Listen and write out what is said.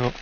Oh.